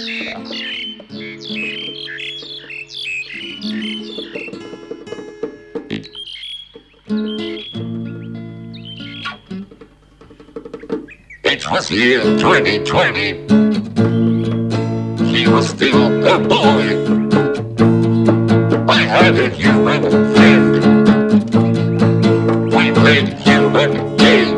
It was year 2020. He was still a boy. I had a human friend. We played human games.